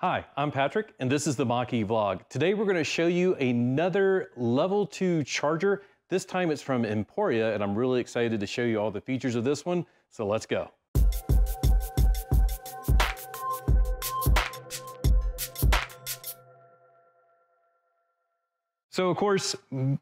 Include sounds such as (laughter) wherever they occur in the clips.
Hi, I'm Patrick, and this is the Mach-E vlog. Today we're going to show you another level 2 charger. This time it's from Emporia, and I'm really excited to show you all the features of this one, so let's go. So of course,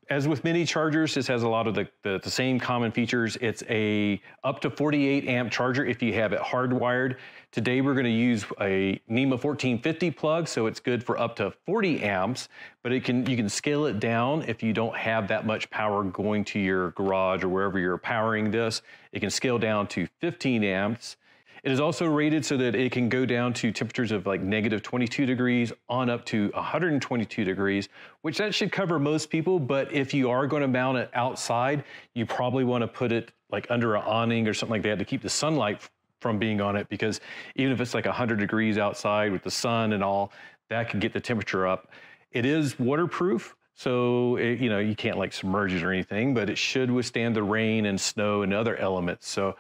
as with many chargers, this has a lot of the, the, the, same common features. It's a up to 48 amp charger if you have it hardwired. Today we're gonna use a NEMA 1450 plug, so it's good for up to 40 amps, but it can you can scale it down if you don't have that much power going to your garage or wherever you're powering this. It can scale down to 15 amps. It is also rated so that it can go down to temperatures of like negative 22 degrees on up to 122 degrees, which that should cover most people. But if you are going to mount it outside, you probably want to put it like under an awning or something like that to keep the sunlight from being on it because even if it's like 100 degrees outside with the sun and all, that can get the temperature up. It is waterproof, so it, you know you can't like submerge it or anything, but it should withstand the rain and snow and other elements. So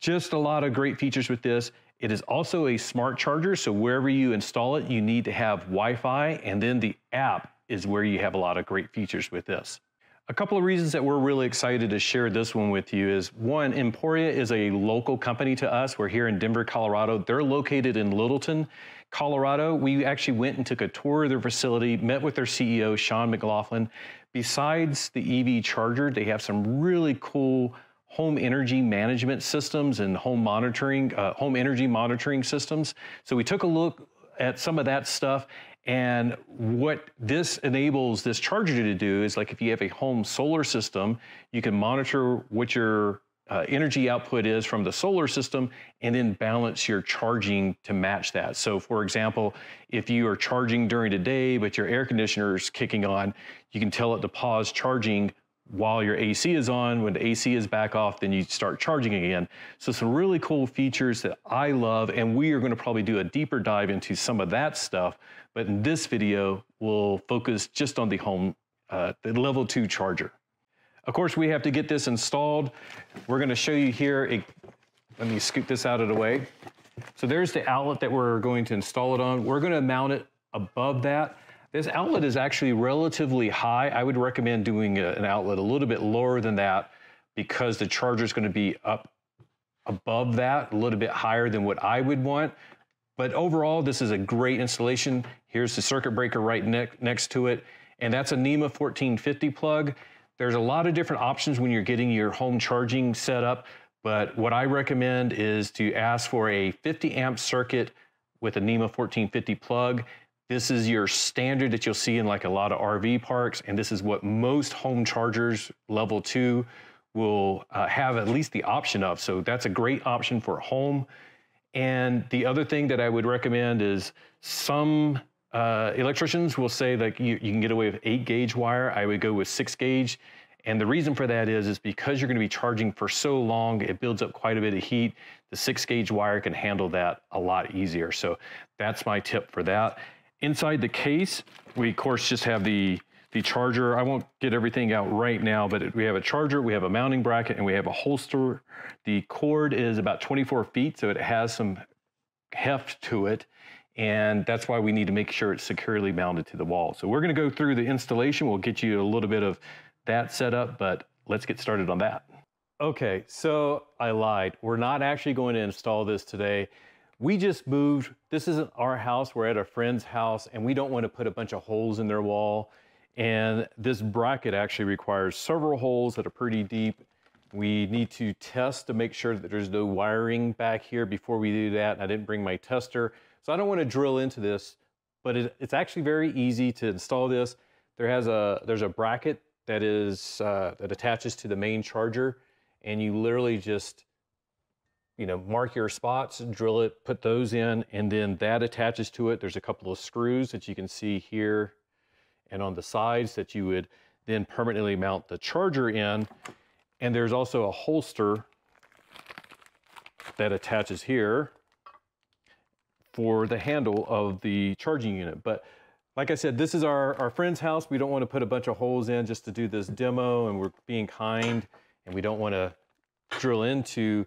just a lot of great features with this. It is also a smart charger, so wherever you install it, you need to have Wi-Fi, and then the app is where you have a lot of great features with this. A couple of reasons that we're really excited to share this one with you is one, Emporia is a local company to us. We're here in Denver, Colorado. They're located in Littleton, Colorado. We actually went and took a tour of their facility, met with their CEO, Sean McLaughlin. Besides the EV charger, they have some really cool home energy management systems and home monitoring, uh, home energy monitoring systems. So we took a look at some of that stuff. And what this enables this charger to do is like if you have a home solar system, you can monitor what your uh, energy output is from the solar system and then balance your charging to match that. So, for example, if you are charging during the day but your air conditioner is kicking on, you can tell it to pause charging while your AC is on. When the AC is back off, then you start charging again. So some really cool features that I love, and we are gonna probably do a deeper dive into some of that stuff. But in this video, we'll focus just on the home, uh, the level two charger. Of course, we have to get this installed. We're gonna show you here, let me scoot this out of the way. So there's the outlet that we're going to install it on. We're gonna mount it above that. This outlet is actually relatively high. I would recommend doing a, an outlet a little bit lower than that because the charger is going to be up above that, a little bit higher than what I would want. But overall, this is a great installation. Here's the circuit breaker right ne next to it. And that's a NEMA 1450 plug. There's a lot of different options when you're getting your home charging set up. But what I recommend is to ask for a 50 amp circuit with a NEMA 1450 plug. This is your standard that you'll see in like a lot of RV parks, and this is what most home chargers level two will uh, have at least the option of. So that's a great option for home. And the other thing that I would recommend is some uh, electricians will say like you, you can get away with eight gauge wire. I would go with six gauge. And the reason for that is, is because you're gonna be charging for so long, it builds up quite a bit of heat. The six gauge wire can handle that a lot easier. So that's my tip for that. Inside the case, we of course just have the, the charger. I won't get everything out right now, but we have a charger, we have a mounting bracket, and we have a holster. The cord is about 24 feet, so it has some heft to it. And that's why we need to make sure it's securely mounted to the wall. So we're gonna go through the installation. We'll get you a little bit of that set up, but let's get started on that. Okay, so I lied. We're not actually going to install this today. We just moved. This isn't our house. We're at a friend's house, and we don't want to put a bunch of holes in their wall. And this bracket actually requires several holes that are pretty deep. We need to test to make sure that there's no wiring back here before we do that. I didn't bring my tester, so I don't want to drill into this, but it, it's actually very easy to install this. There has a there's a bracket that is uh, that attaches to the main charger, and you literally just you know, mark your spots, drill it, put those in, and then that attaches to it. There's a couple of screws that you can see here and on the sides that you would then permanently mount the charger in. And there's also a holster that attaches here for the handle of the charging unit. But like I said, this is our, our friend's house. We don't want to put a bunch of holes in just to do this demo and we're being kind and we don't want to drill into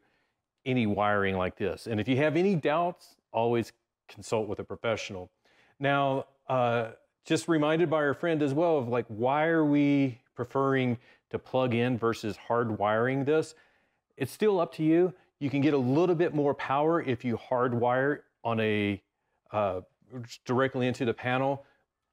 any wiring like this. And if you have any doubts, always consult with a professional. Now, uh, just reminded by our friend as well of like, why are we preferring to plug in versus hardwiring this? It's still up to you. You can get a little bit more power if you hardwire on a uh, directly into the panel.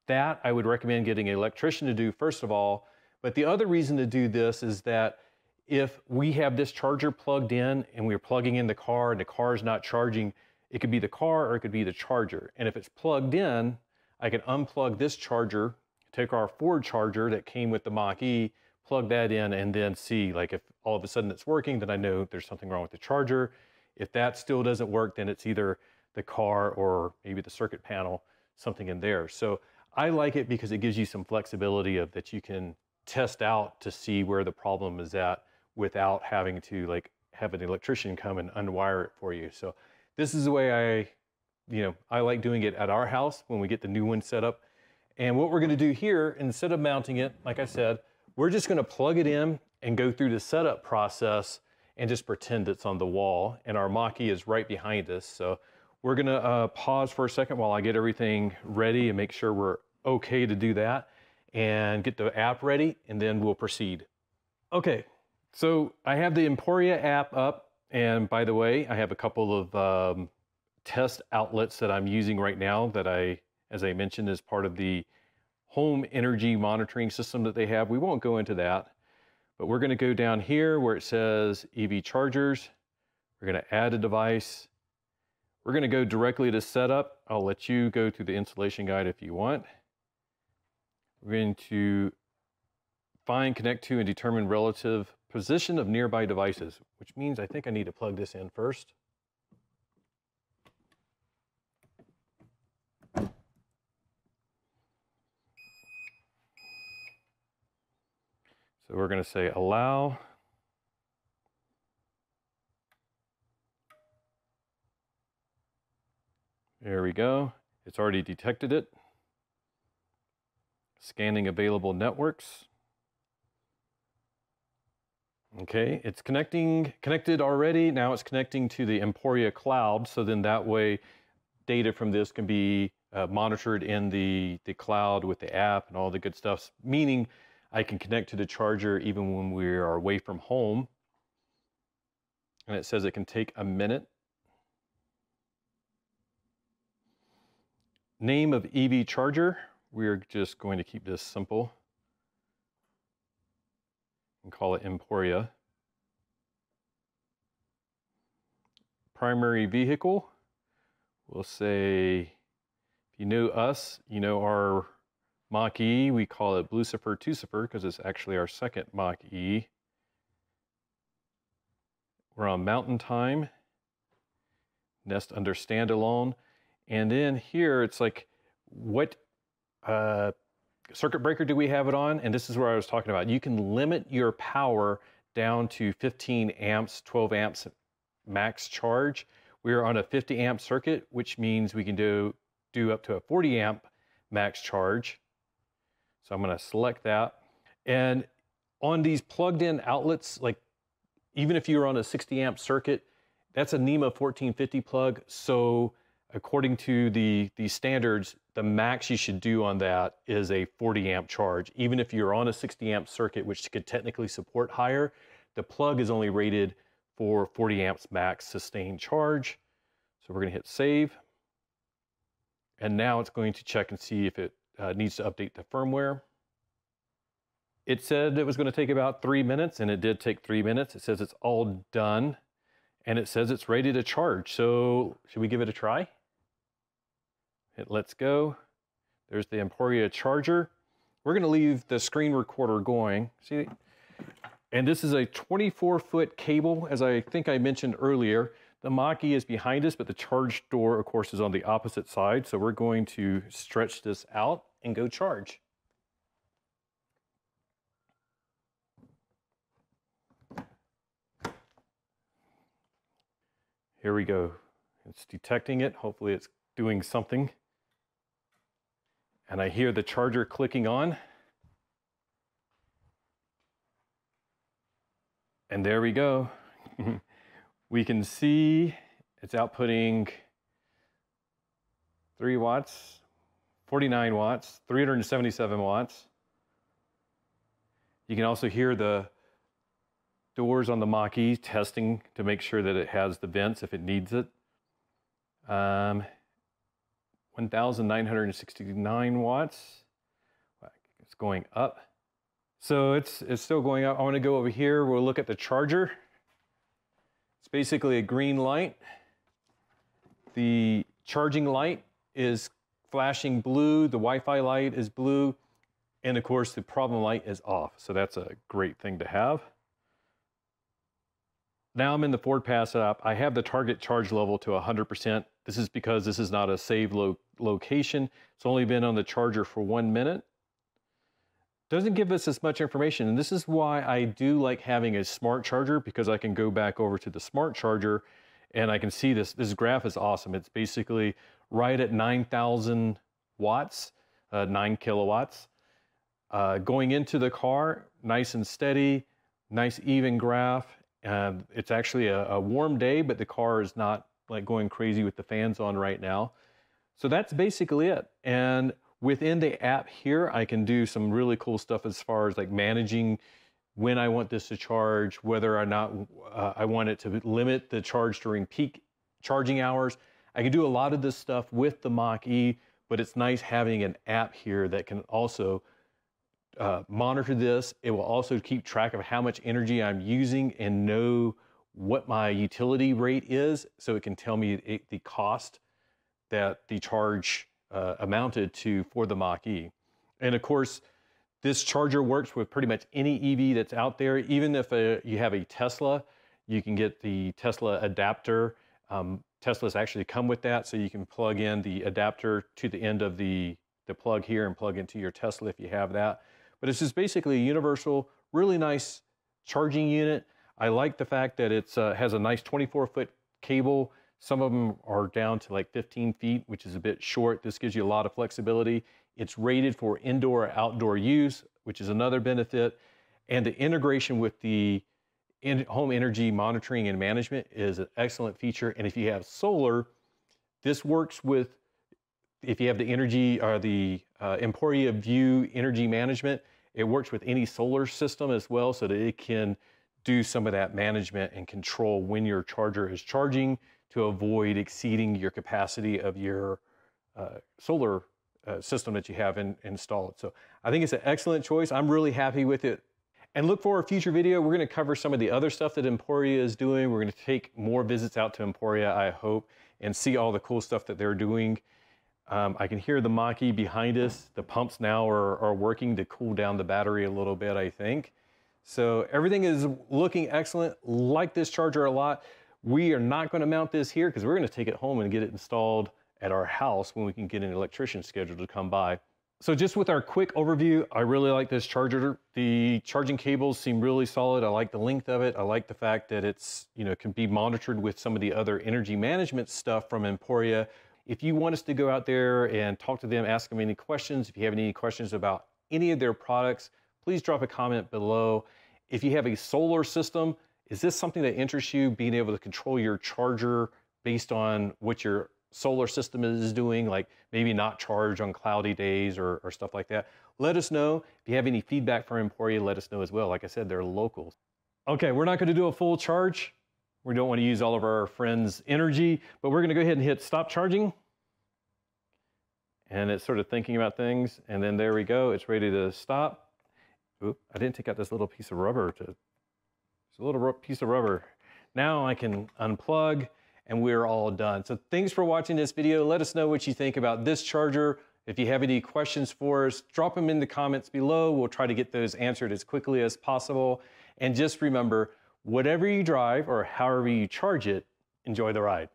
That I would recommend getting an electrician to do first of all. But the other reason to do this is that if we have this charger plugged in and we're plugging in the car and the car is not charging, it could be the car or it could be the charger. And if it's plugged in, I can unplug this charger, take our Ford charger that came with the Mach-E, plug that in and then see like if all of a sudden it's working, then I know there's something wrong with the charger. If that still doesn't work, then it's either the car or maybe the circuit panel, something in there. So I like it because it gives you some flexibility of that you can test out to see where the problem is at without having to like have an electrician come and unwire it for you. So this is the way I, you know, I like doing it at our house when we get the new one set up. And what we're gonna do here, instead of mounting it, like I said, we're just gonna plug it in and go through the setup process and just pretend it's on the wall. And our Mach-E is right behind us. So we're gonna uh, pause for a second while I get everything ready and make sure we're okay to do that and get the app ready and then we'll proceed. Okay, so I have the Emporia app up, and by the way, I have a couple of um, test outlets that I'm using right now that I, as I mentioned, is part of the home energy monitoring system that they have. We won't go into that, but we're gonna go down here where it says EV chargers. We're gonna add a device. We're gonna go directly to setup. I'll let you go through the installation guide if you want. We're going to find, connect to, and determine relative Position of nearby devices, which means I think I need to plug this in first. So we're going to say allow. There we go. It's already detected it. Scanning available networks. Okay, it's connecting, connected already. Now it's connecting to the Emporia cloud. So then that way data from this can be uh, monitored in the, the cloud with the app and all the good stuff, meaning I can connect to the charger even when we are away from home. And it says it can take a minute. Name of EV charger. We're just going to keep this simple and call it Emporia. Primary vehicle, we'll say, if you know us, you know our Mach-E, we call it Blucifer Tucifer because it's actually our second Mach-E. We're on mountain time, nest under standalone. And then here it's like, what uh, circuit breaker do we have it on? And this is where I was talking about. You can limit your power down to 15 amps, 12 amps max charge. We are on a 50 amp circuit, which means we can do, do up to a 40 amp max charge. So I'm gonna select that. And on these plugged in outlets, like even if you're on a 60 amp circuit, that's a NEMA 1450 plug. So according to the, the standards, the max you should do on that is a 40 amp charge. Even if you're on a 60 amp circuit, which could technically support higher, the plug is only rated for 40 amps max sustained charge. So we're gonna hit save. And now it's going to check and see if it uh, needs to update the firmware. It said it was gonna take about three minutes and it did take three minutes. It says it's all done and it says it's ready to charge. So should we give it a try? Hit let's go. There's the Emporia charger. We're gonna leave the screen recorder going. See, and this is a 24 foot cable, as I think I mentioned earlier. The Mach-E is behind us, but the charge door, of course, is on the opposite side. So we're going to stretch this out and go charge. Here we go. It's detecting it. Hopefully it's doing something and I hear the charger clicking on. And there we go. (laughs) we can see it's outputting 3 watts, 49 watts, 377 watts. You can also hear the doors on the Mach-E testing to make sure that it has the vents if it needs it. Um, 1,969 watts. It's going up. So it's, it's still going up. I want to go over here. We'll look at the charger. It's basically a green light. The charging light is flashing blue. The Wi-Fi light is blue. And of course, the problem light is off. So that's a great thing to have. Now I'm in the FordPass app. I have the target charge level to 100%. This is because this is not a save lo location. It's only been on the charger for one minute. Doesn't give us as much information. And this is why I do like having a smart charger because I can go back over to the smart charger and I can see this. This graph is awesome. It's basically right at 9,000 watts, uh, 9 kilowatts. Uh, going into the car, nice and steady, nice even graph. Uh, it's actually a, a warm day, but the car is not like going crazy with the fans on right now. So that's basically it. And within the app here, I can do some really cool stuff as far as like managing when I want this to charge, whether or not uh, I want it to limit the charge during peak charging hours. I can do a lot of this stuff with the Mach-E, but it's nice having an app here that can also uh, monitor this. It will also keep track of how much energy I'm using and know what my utility rate is. So it can tell me it, the cost that the charge uh, amounted to for the Mach-E. And of course, this charger works with pretty much any EV that's out there. Even if a, uh, you have a Tesla, you can get the Tesla adapter. Um, Teslas actually come with that, so you can plug in the adapter to the end of the, the plug here and plug into your Tesla if you have that. But it's just basically a universal, really nice charging unit. I like the fact that it uh, has a nice 24 foot cable. Some of them are down to like 15 feet, which is a bit short. This gives you a lot of flexibility. It's rated for indoor or outdoor use, which is another benefit. And the integration with the in home energy monitoring and management is an excellent feature. And if you have solar, this works with if you have the energy or the uh, Emporia Vue energy management, it works with any solar system as well so that it can do some of that management and control when your charger is charging to avoid exceeding your capacity of your uh, solar uh, system that you have in, installed. So I think it's an excellent choice. I'm really happy with it. And look for a future video. We're going to cover some of the other stuff that Emporia is doing. We're going to take more visits out to Emporia, I hope, and see all the cool stuff that they're doing. Um, I can hear the Mach-E behind us. The pumps now are, are working to cool down the battery a little bit, I think. So everything is looking excellent. Like this charger a lot. We are not going to mount this here because we're going to take it home and get it installed at our house when we can get an electrician scheduled to come by. So just with our quick overview, I really like this charger. The charging cables seem really solid. I like the length of it. I like the fact that it's, you know, can be monitored with some of the other energy management stuff from Emporia if you want us to go out there and talk to them, ask them any questions, if you have any questions about any of their products, please drop a comment below. If you have a solar system, is this something that interests you, being able to control your charger based on what your solar system is doing, like maybe not charge on cloudy days or, or stuff like that? Let us know. If you have any feedback from Emporia, let us know as well. Like I said, they're locals. Okay, we're not going to do a full charge. We don't want to use all of our friends' energy, but we're going to go ahead and hit stop charging. And it's sort of thinking about things. And then there we go. It's ready to stop. Oop, I didn't take out this little piece of rubber. To, it's a little piece of rubber. Now I can unplug and we're all done. So thanks for watching this video. Let us know what you think about this charger. If you have any questions for us, drop them in the comments below. We'll try to get those answered as quickly as possible. And just remember, whatever you drive or however you charge it, enjoy the ride.